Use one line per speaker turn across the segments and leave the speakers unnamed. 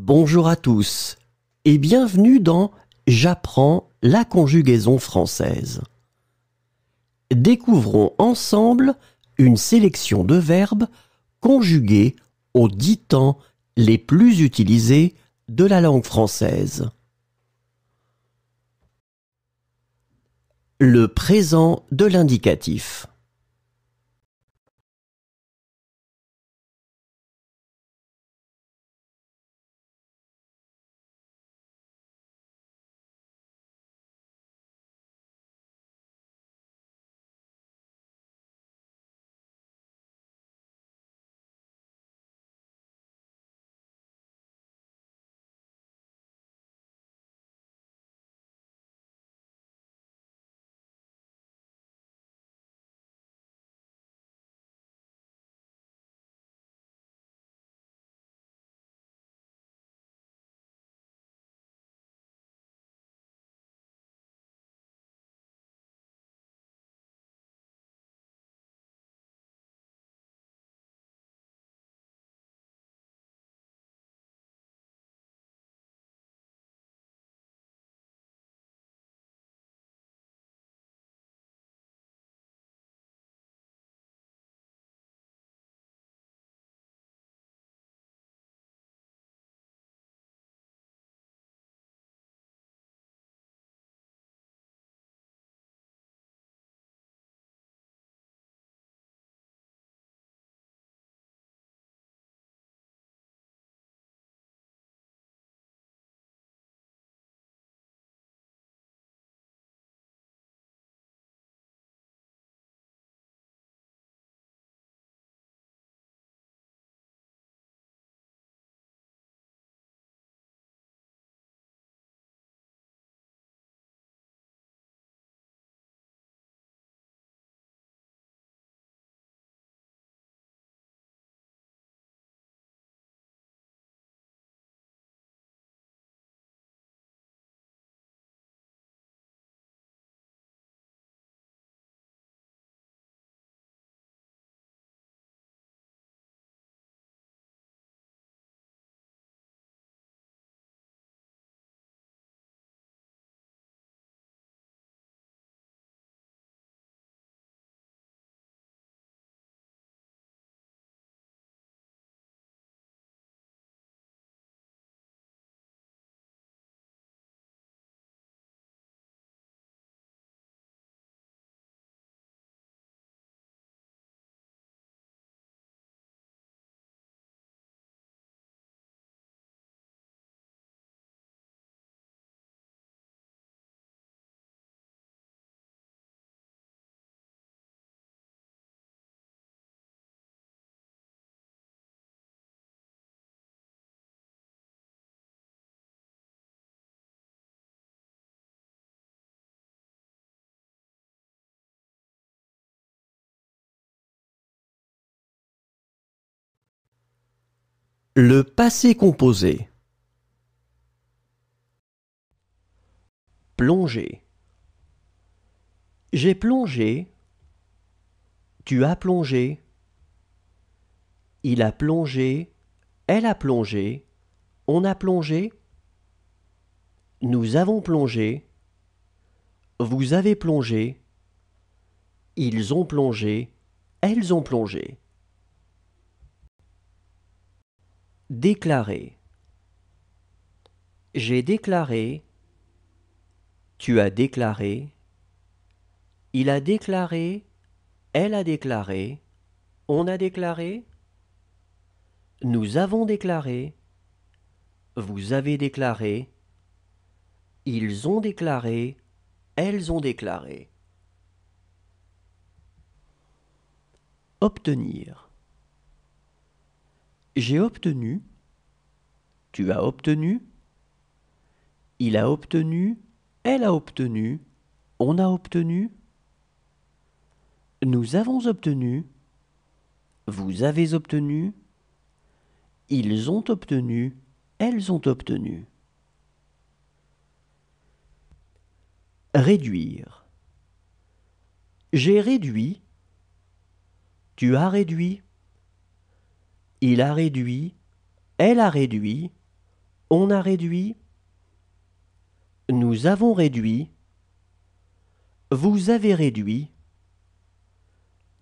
Bonjour à tous et bienvenue dans J'apprends la conjugaison française. Découvrons ensemble une sélection de verbes conjugués aux dix temps les plus utilisés de la langue française. Le présent de l'indicatif. Le passé composé. Plonger. J'ai plongé. Tu as plongé. Il a plongé. Elle a plongé. On a plongé. Nous avons plongé. Vous avez plongé. Ils ont plongé. Elles ont plongé. Déclarer. J'ai déclaré. Tu as déclaré. Il a déclaré. Elle a déclaré. On a déclaré. Nous avons déclaré. Vous avez déclaré. Ils ont déclaré. Elles ont déclaré. Obtenir. J'ai obtenu. Tu as obtenu. Il a obtenu. Elle a obtenu. On a obtenu. Nous avons obtenu. Vous avez obtenu. Ils ont obtenu. Elles ont obtenu. Réduire. J'ai réduit. Tu as réduit. Il a réduit, elle a réduit, On a réduit. Nous avons réduit. Vous avez réduit.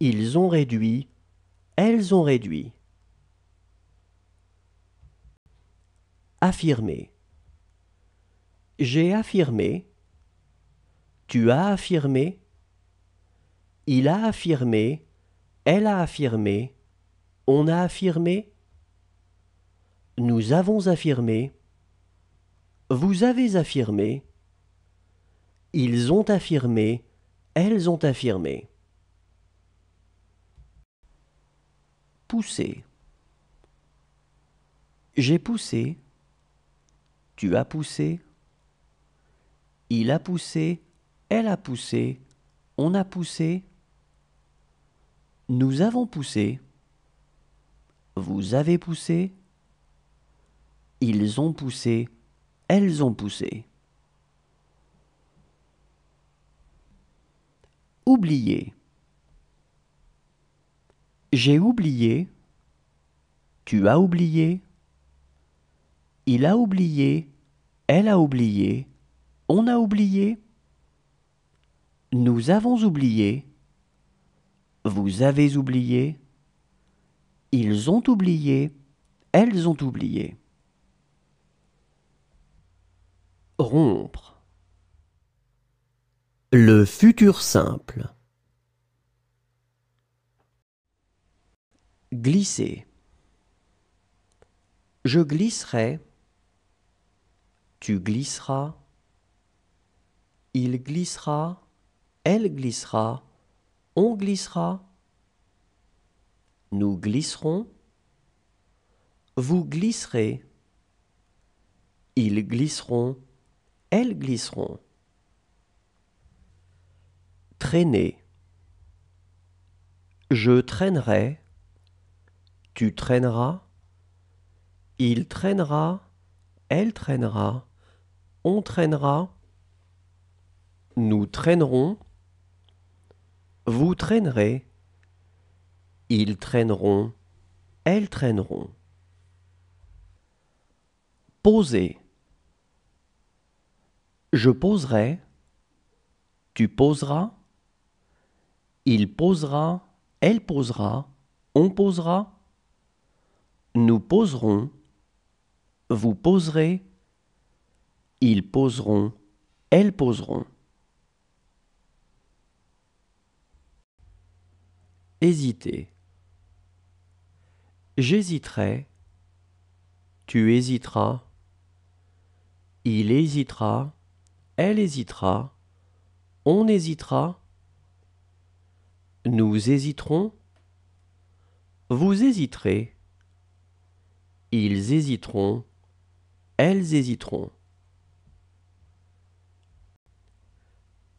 Ils ont réduit. Elles ont réduit. Affirmer. J'ai affirmé. Tu as affirmé. Il a affirmé. Elle a affirmé. On a affirmé. Nous avons affirmé. Vous avez affirmé. Ils ont affirmé. Elles ont affirmé. Pousser. J'ai poussé. Tu as poussé. Il a poussé. Elle a poussé. On a poussé. Nous avons poussé. Vous avez poussé? Ils ont poussé. Elles ont poussé. Oublier. J'ai oublié. Tu as oublié. Il a oublié. Elle a oublié. On a oublié. Nous avons oublié. Vous avez oublié. Ils ont oublié. Elles ont oublié. Rompre. Le futur simple. Glisser. Je glisserai. Tu glisseras. Il glissera. Elle glissera. On glissera. Nous glisserons. Vous glisserez. Ils glisseront. Elles glisseront. Traîner. Je traînerai. Tu traîneras. Il traînera. Elle traînera. On traînera. Nous traînerons. Vous traînerez. Ils traîneront. Elles traîneront. Poser. Je poserai. Tu poseras. Il posera. Elle posera. On posera. Nous poserons. Vous poserez. Ils poseront. Elles poseront. Hésiter. J'hésiterai. Tu hésiteras. Il hésitera. Elle hésitera. On hésitera. Nous hésiterons. Vous hésiterez. Ils hésiteront. Elles hésiteront.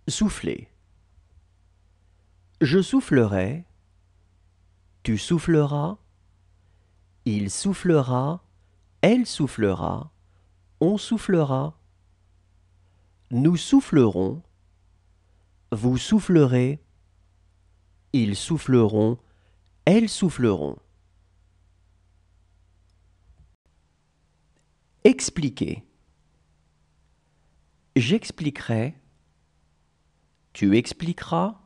Souffler. Je soufflerai. Tu souffleras. Il soufflera. Elle soufflera. On soufflera. Nous soufflerons. Vous soufflerez. Ils souffleront. Elles souffleront. Expliquer. J'expliquerai. Tu expliqueras.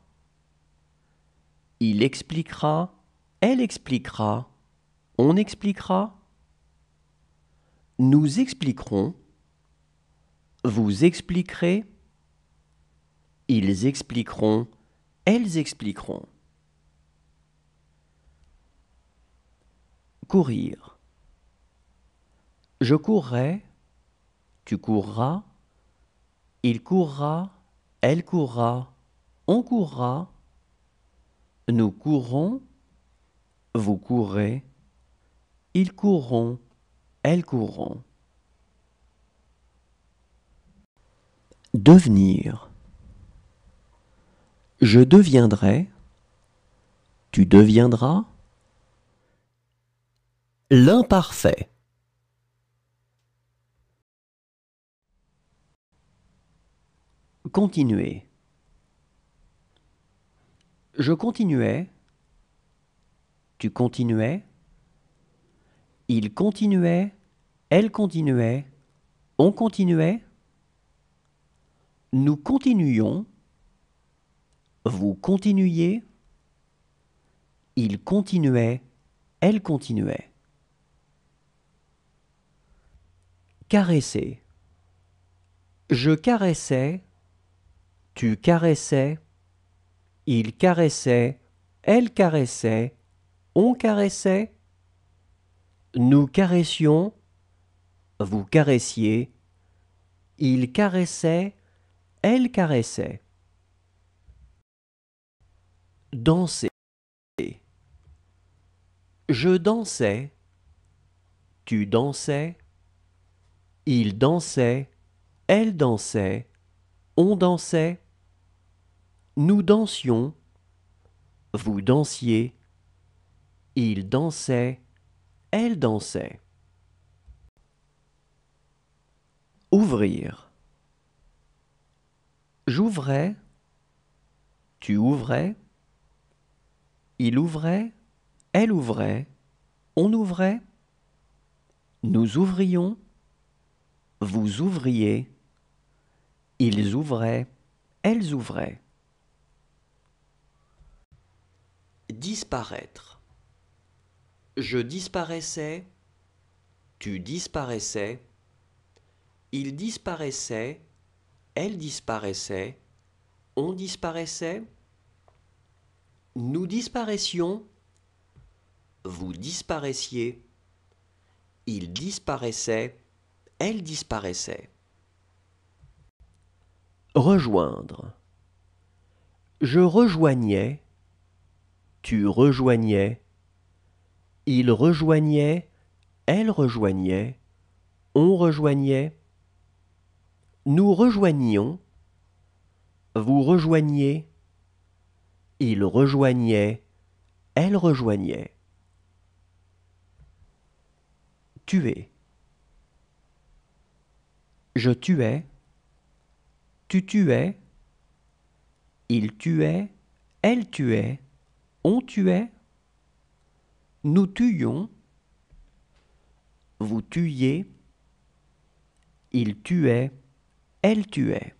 Il expliquera. Elle expliquera. On expliquera. Nous expliquerons. Vous expliquerez. Ils expliqueront. Elles expliqueront. Courir. Je courrai. Tu courras. Il courra. Elle courra. On courra. Nous courrons. Vous courrez. Ils courront. Elles courront. Devenir. Je deviendrai. Tu deviendras. L'imparfait. Continuer. Je continuais. Tu continuais. Il continuait. Elle continuait. On continuait. Nous continuions. Vous continuiez. Il continuait. Elle continuait. Caresser. Je caressais. Tu caressais. Il caressait. Elle caressait. On caressait. Nous caressions. Vous caressiez. Il caressait. Elle caressait. Danser. Je dansais. Tu dansais. Il dansait. Elle dansait. On dansait. Nous dansions. Vous dansiez. Il dansait. Elle dansait. Ouvrir. J'ouvrais. Tu ouvrais. Il ouvrait. Elle ouvrait. On ouvrait. Nous ouvrions. Vous ouvriez. Ils ouvraient. Elles ouvraient. Disparaître. Je disparaissais. Tu disparaissais. Il disparaissait. Elle disparaissait. On disparaissait. Nous disparaissions. Vous disparaissiez. Il disparaissait. Elle disparaissait. Rejoindre. Je rejoignais. Tu rejoignais. Il rejoignait. Elle rejoignait. On rejoignait. Nous rejoignions. Vous rejoigniez. Il rejoignait. Elle rejoignait. Tuer. Je tuais. Tu tuais. Il tuait. Elle tuait. On tuait. Nous tuions. Vous tuiez. Il tuait. Elle tuait.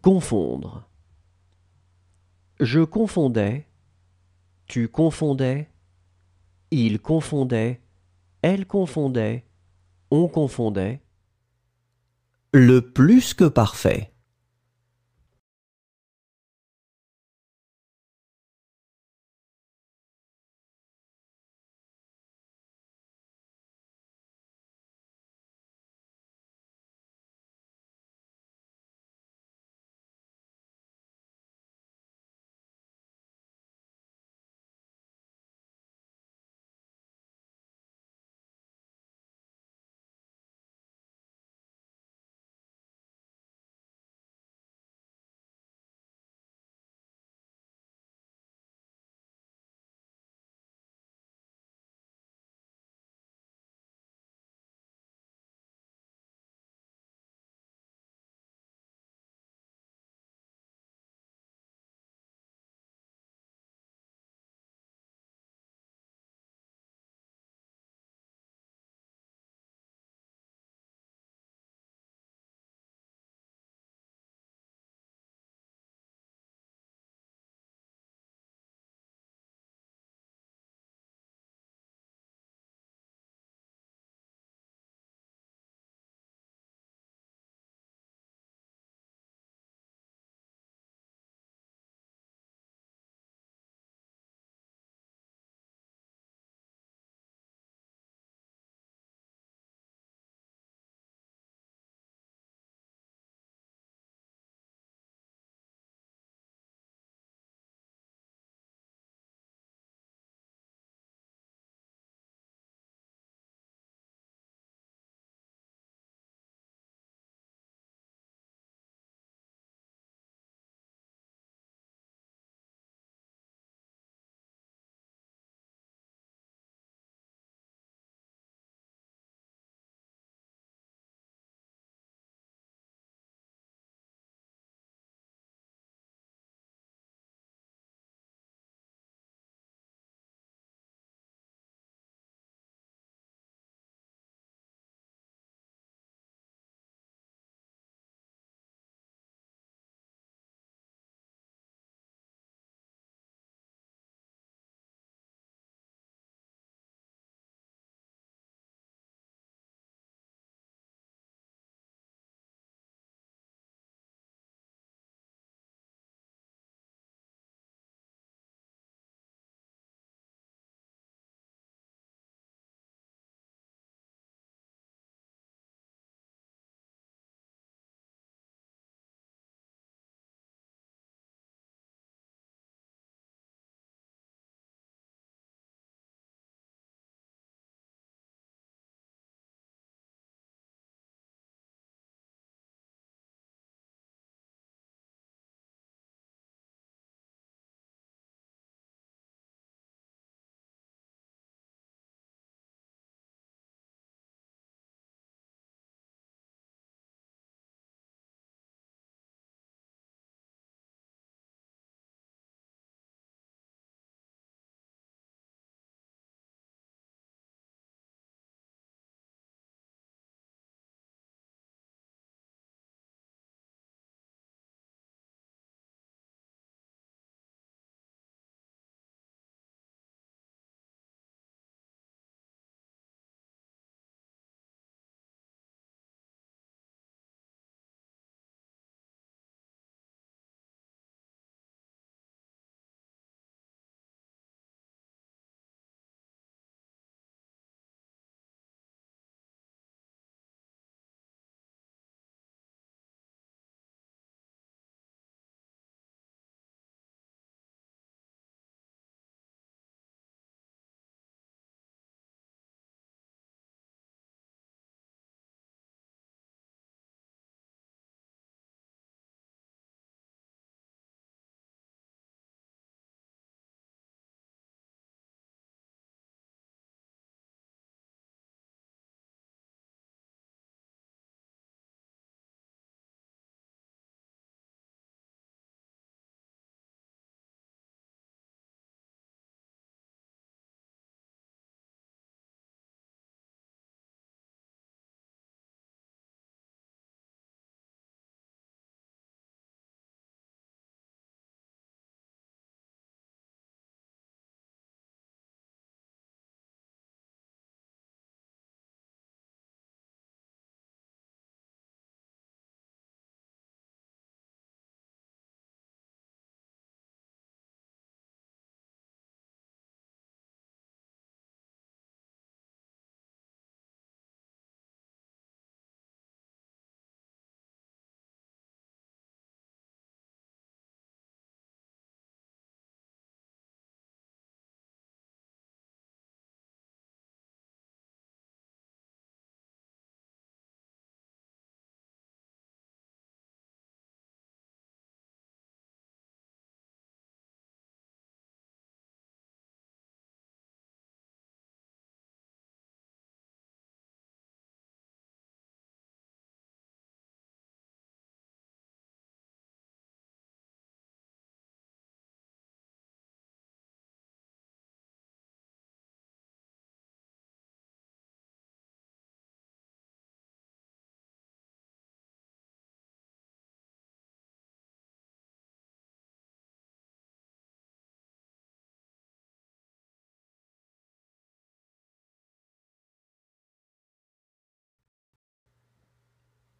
Confondre. Je confondais. Tu confondais. Il confondait. Elle confondait. On confondait. Le plus que parfait.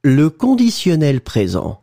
Le conditionnel présent.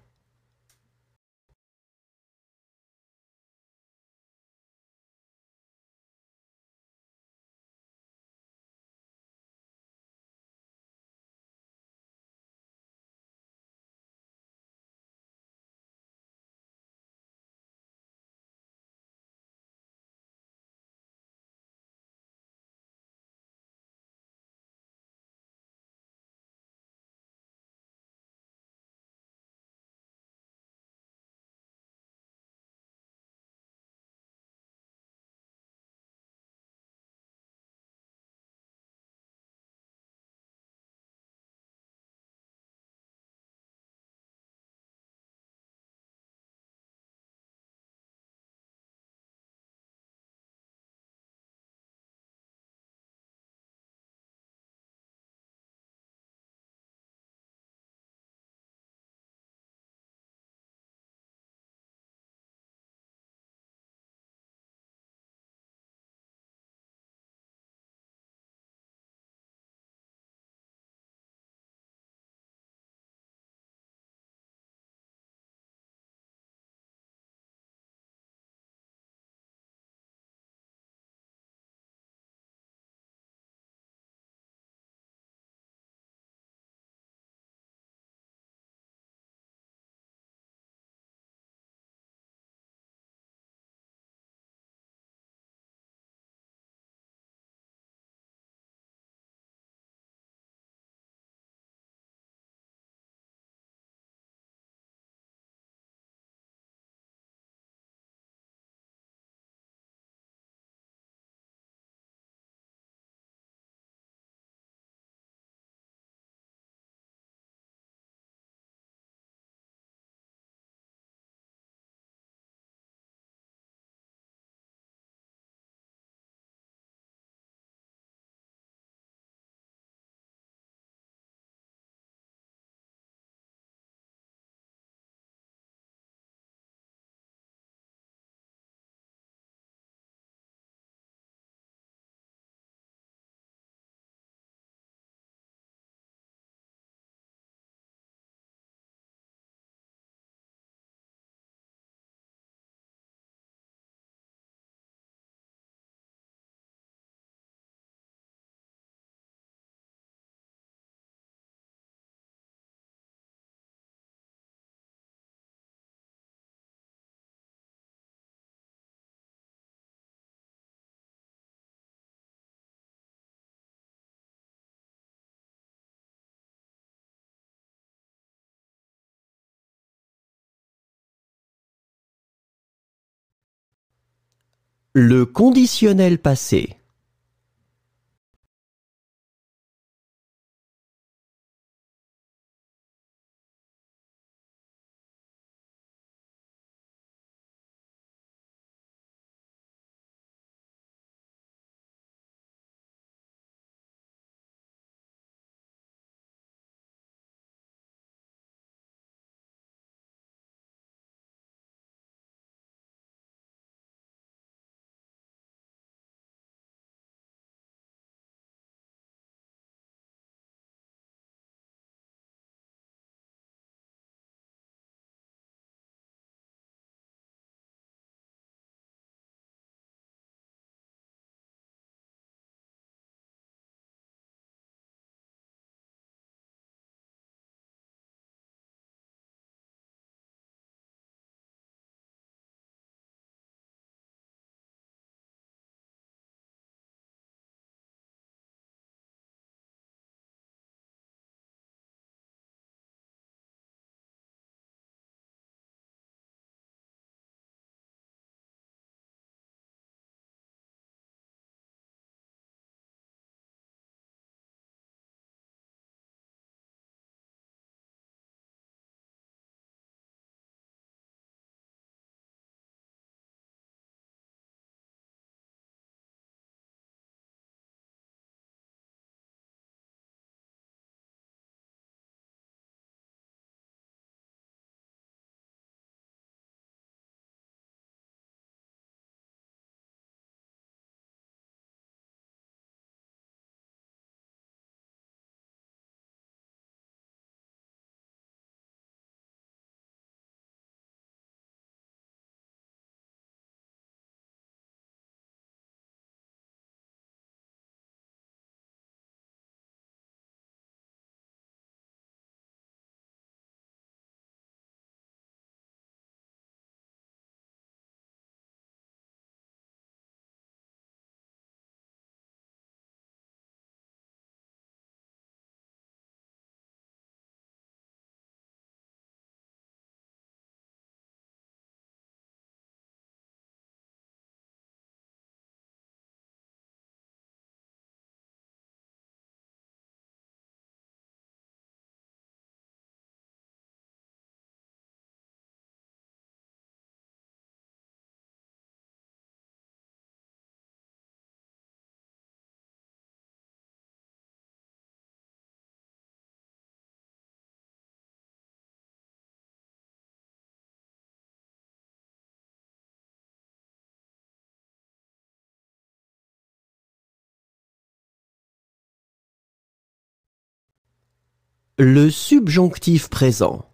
Le conditionnel passé. Le subjonctif présent.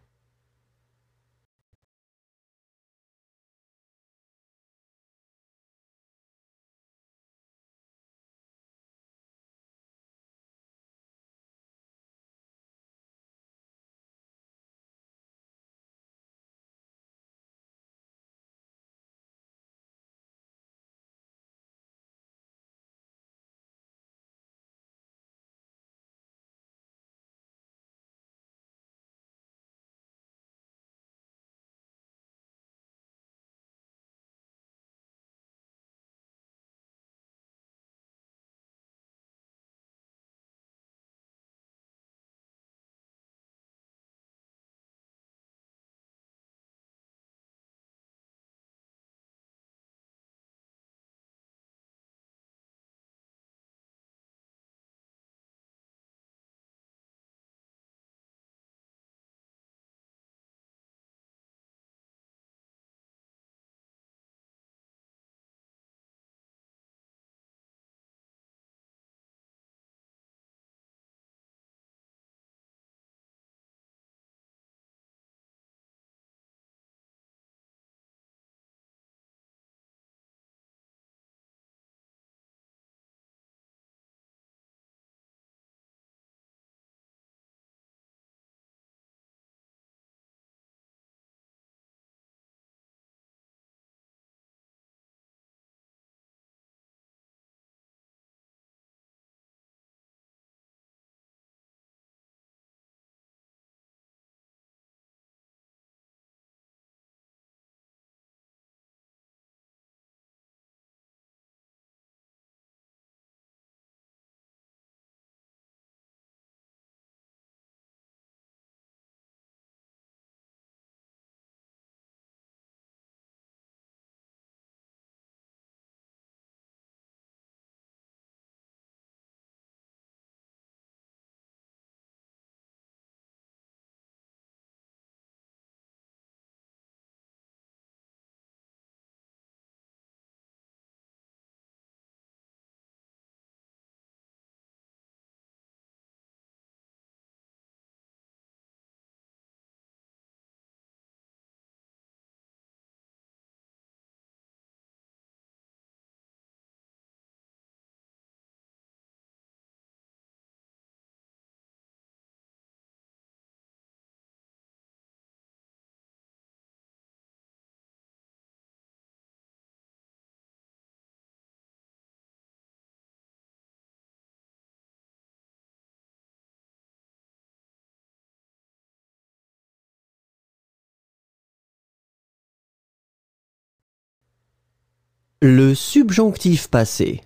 Le subjonctif passé.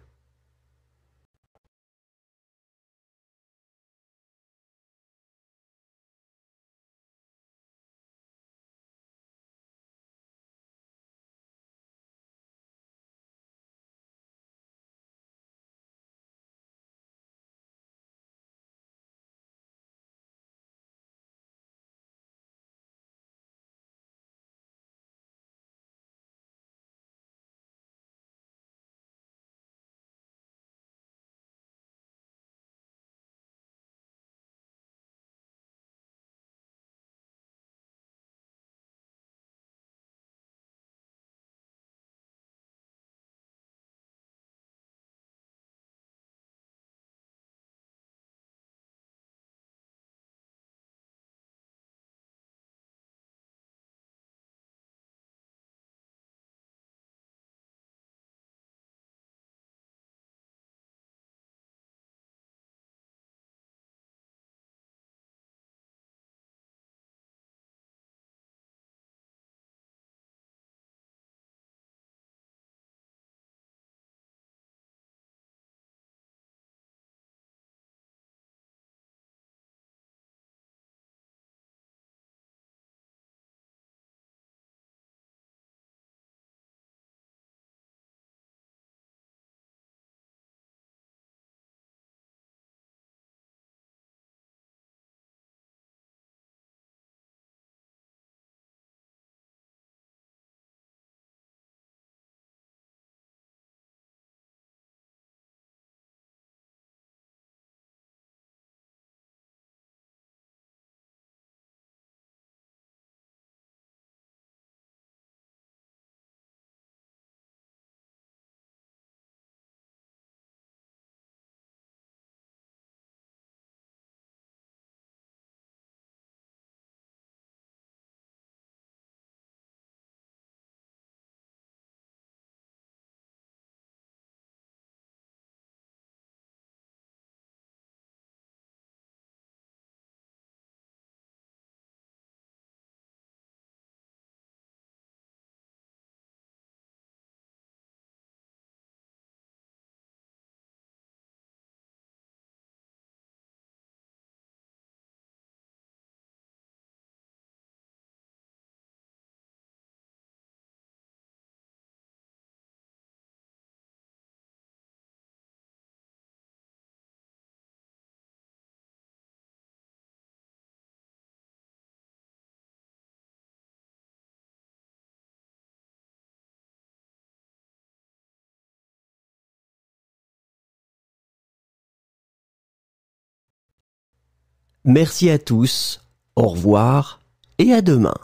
Merci à tous, au revoir et à demain.